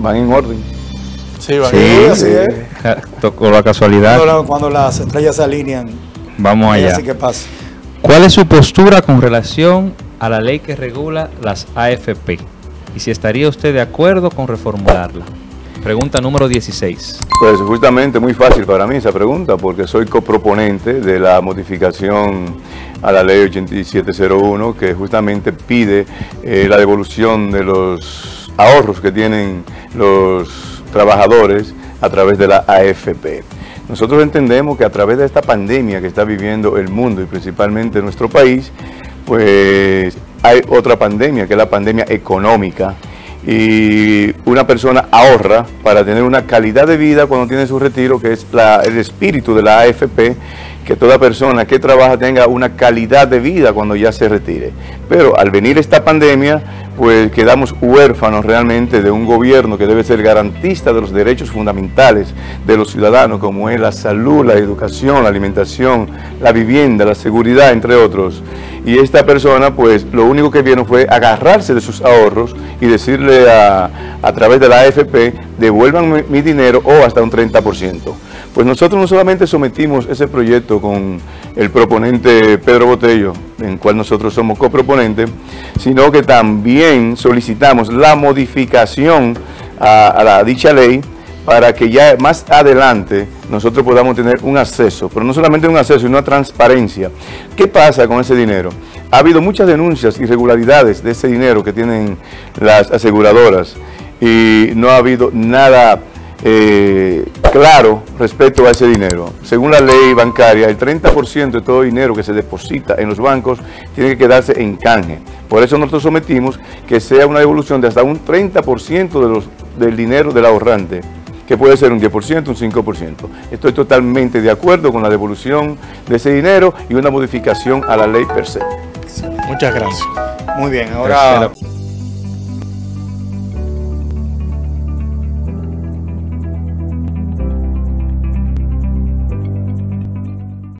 van en orden. Sí, van Sí, en sí. orden. Tocó la casualidad. Cuando, la- cuando las estrellas se alinean, Vamos allá. así que pasa. ¿Cuál es su postura con relación a la ley que regula las AFP? Y si estaría usted de acuerdo con reformularla. Pregunta número 16. Pues justamente muy fácil para mí esa pregunta, porque soy coproponente de la modificación a la ley 8701, que justamente pide eh, la devolución de los ahorros que tienen los trabajadores a través de la AFP. Nosotros entendemos que a través de esta pandemia que está viviendo el mundo y principalmente nuestro país, pues hay otra pandemia, que es la pandemia económica, y una persona ahorra para tener una calidad de vida cuando tiene su retiro, que es el espíritu de la AFP, que toda persona que trabaja tenga una calidad de vida cuando ya se retire. Pero al venir esta pandemia, pues quedamos huérfanos realmente de un gobierno que debe ser garantista de los derechos fundamentales de los ciudadanos, como es la salud, la educación, la alimentación, la vivienda, la seguridad, entre otros. Y esta persona, pues lo único que vieron fue agarrarse de sus ahorros y decirle a, a través de la AFP, devuélvanme mi dinero o hasta un 30%. Pues nosotros no solamente sometimos ese proyecto con el proponente Pedro Botello, en cual nosotros somos coproponentes, sino que también solicitamos la modificación a, a la dicha ley para que ya más adelante nosotros podamos tener un acceso, pero no solamente un acceso, sino una transparencia. ¿Qué pasa con ese dinero? Ha habido muchas denuncias, irregularidades de ese dinero que tienen las aseguradoras y no ha habido nada eh, claro respecto a ese dinero. Según la ley bancaria, el 30% de todo dinero que se deposita en los bancos tiene que quedarse en canje. Por eso nosotros sometimos que sea una devolución de hasta un 30% de los, del dinero del ahorrante, que puede ser un 10%, un 5%. Estoy totalmente de acuerdo con la devolución de ese dinero y una modificación a la ley per se. Muchas gracias. Muy bien, ahora